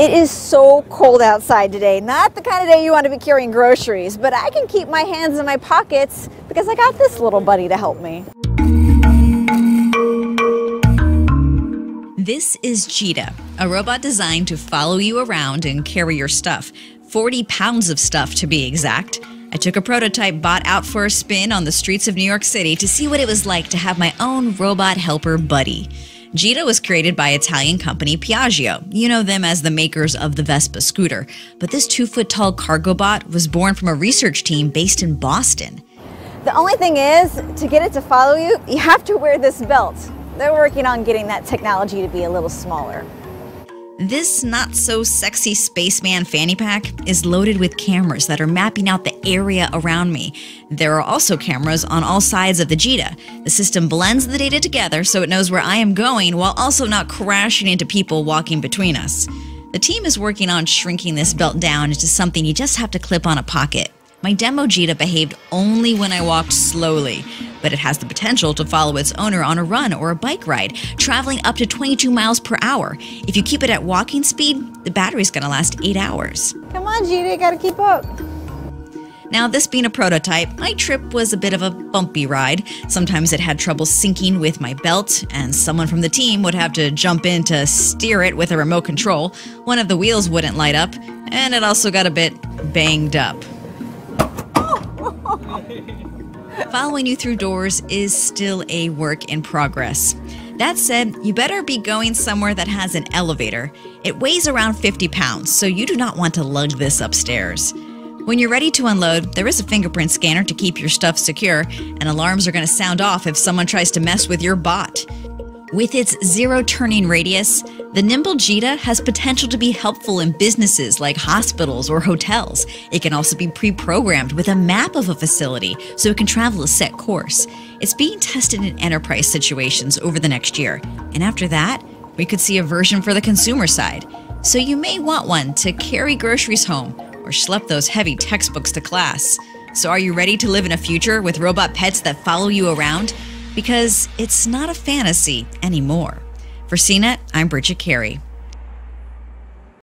It is so cold outside today. Not the kind of day you want to be carrying groceries, but I can keep my hands in my pockets because I got this little buddy to help me. This is Gita, a robot designed to follow you around and carry your stuff. 40 pounds of stuff to be exact. I took a prototype bot out for a spin on the streets of New York City to see what it was like to have my own robot helper buddy. Gita was created by Italian company Piaggio. You know them as the makers of the Vespa scooter. But this two foot tall cargo bot was born from a research team based in Boston. The only thing is, to get it to follow you, you have to wear this belt. They're working on getting that technology to be a little smaller. This not so sexy spaceman fanny pack is loaded with cameras that are mapping out the area around me. There are also cameras on all sides of the Gita. The system blends the data together so it knows where I am going while also not crashing into people walking between us. The team is working on shrinking this belt down into something you just have to clip on a pocket. My demo Gita behaved only when I walked slowly, but it has the potential to follow its owner on a run or a bike ride, traveling up to 22 miles per hour. If you keep it at walking speed, the battery's gonna last 8 hours. Come on, you gotta keep up. Now, this being a prototype, my trip was a bit of a bumpy ride. Sometimes it had trouble syncing with my belt, and someone from the team would have to jump in to steer it with a remote control. One of the wheels wouldn't light up, and it also got a bit banged up. Following you through doors is still a work in progress. That said, you better be going somewhere that has an elevator. It weighs around 50 pounds, so you do not want to lug this upstairs. When you're ready to unload, there is a fingerprint scanner to keep your stuff secure, and alarms are going to sound off if someone tries to mess with your bot. With its zero turning radius, the Nimble Gita has potential to be helpful in businesses like hospitals or hotels. It can also be pre programmed with a map of a facility so it can travel a set course. It's being tested in enterprise situations over the next year. And after that, we could see a version for the consumer side. So you may want one to carry groceries home or schlep those heavy textbooks to class. So are you ready to live in a future with robot pets that follow you around? Because it's not a fantasy anymore. For CNET, I'm Bridget Carey.